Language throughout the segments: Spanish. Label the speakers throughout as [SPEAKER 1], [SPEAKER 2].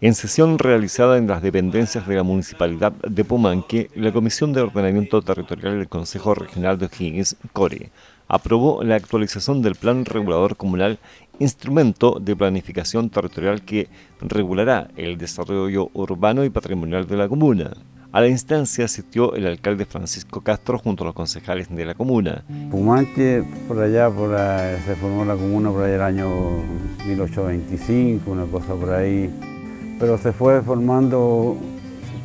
[SPEAKER 1] En sesión realizada en las dependencias de la Municipalidad de Pumanque, la Comisión de Ordenamiento Territorial del Consejo Regional de O'Higgins, CORE, aprobó la actualización del Plan Regulador Comunal, instrumento de planificación territorial que regulará el desarrollo urbano y patrimonial de la comuna. A la instancia asistió el alcalde Francisco Castro junto a los concejales de la comuna.
[SPEAKER 2] Pumanque, por allá, por se formó la comuna por allá el año 1825, una cosa por ahí, pero se fue formando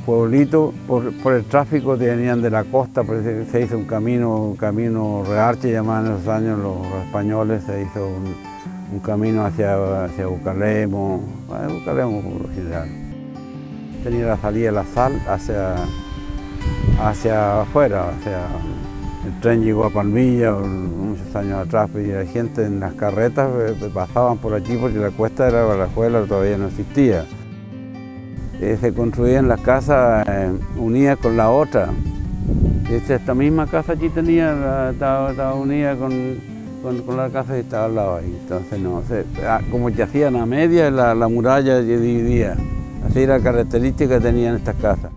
[SPEAKER 2] pueblito por, el tráfico que venían de la costa, se hizo un camino, un camino rearche, llamaban en esos años los, españoles, se hizo un, camino hacia, hacia Bucalemo, Bucalemo por lo general. Tenía la salida de la sal hacia, hacia afuera, el tren llegó a Palmilla muchos años atrás y la gente en las carretas eh, eh, pasaban por allí porque la cuesta de la escuela todavía no existía. Eh, se construían las casas unidas con la otra. Esta misma casa allí tenía, estaba, unida con, la casa que estaba al lado ahí. Entonces, no, ah, como que hacían a media, la, la muralla dividía. Así era la característica que tenían estas casas.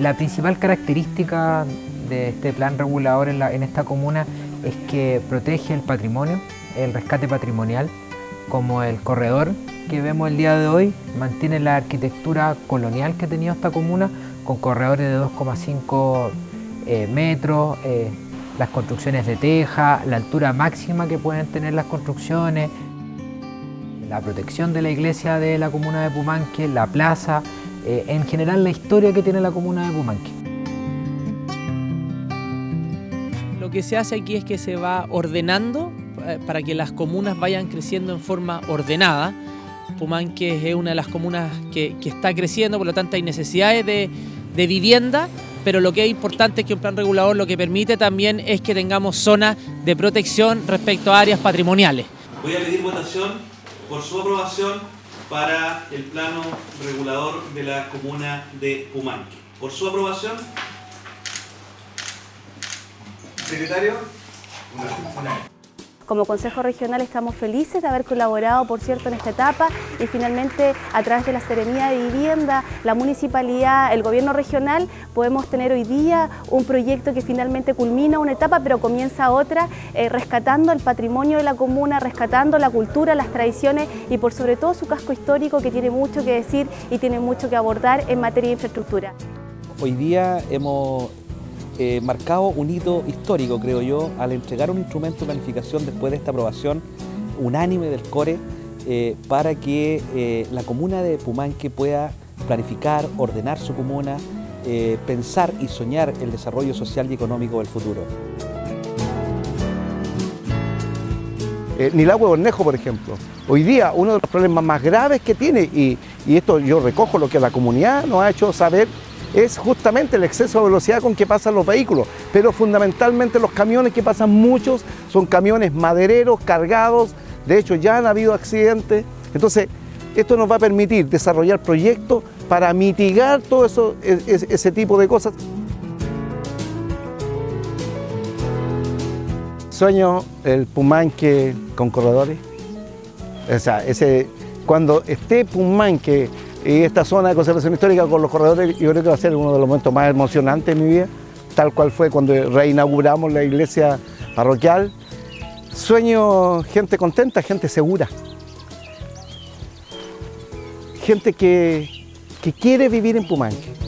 [SPEAKER 3] La principal característica de este plan regulador en, esta comuna es que protege el patrimonio, el rescate patrimonial, como el corredor que vemos el día de hoy, mantiene la arquitectura colonial que tenía esta comuna, con corredores de 2,5 eh, metros, eh, las construcciones de teja, la altura máxima que pueden tener las construcciones, la protección de la iglesia de la comuna de Pumanque, la plaza, eh, en general la historia que tiene la comuna de Pumanque.
[SPEAKER 4] Lo que se hace aquí es que se va ordenando eh, para que las comunas vayan creciendo en forma ordenada. Pumanque es una de las comunas que, está creciendo, por lo tanto hay necesidades de, de vivienda, pero lo que es importante es que un plan regulador lo que permite también es que tengamos zonas de protección respecto a áreas patrimoniales.
[SPEAKER 5] Voy a pedir votación por su aprobación para el plano regulador de la comuna de Pumanque. Por su aprobación. Secretario.
[SPEAKER 6] Como Consejo Regional estamos felices de haber colaborado, por cierto, en esta etapa y finalmente a través de la Serenía de Vivienda, la Municipalidad, el Gobierno Regional, podemos tener hoy día un proyecto que finalmente culmina una etapa pero comienza otra, eh, rescatando el patrimonio de la comuna, rescatando la cultura, las tradiciones y por sobre todo su casco histórico que tiene mucho que decir y tiene mucho que abordar en materia de infraestructura.
[SPEAKER 7] Hoy día hemos eh, marcado un hito histórico, creo yo, al entregar un instrumento de planificación después de esta aprobación unánime del CORE eh, para que eh, la comuna de Pumanque pueda planificar, ordenar su comuna, pensar y soñar el desarrollo social y económico del futuro.
[SPEAKER 8] ni el agua de Ornejo, por ejemplo. Hoy día uno de los problemas más graves que tiene, y, y esto yo recojo lo que la comunidad nos ha hecho saber, es justamente el exceso de velocidad con que pasan los vehículos, pero fundamentalmente los camiones que pasan muchos son camiones madereros, cargados, de hecho ya han habido accidentes, entonces esto nos va a permitir desarrollar proyectos para mitigar todo eso, ese tipo de cosas. Sueño el Pumanque con corredores, o sea, ese, cuando esté Pumanque y esta zona de conservación histórica con los corredores yo creo que va a ser uno de los momentos más emocionantes de mi vida, tal cual fue cuando reinauguramos la iglesia parroquial. Sueño gente contenta, gente segura, gente que, que quiere vivir en Pumanque.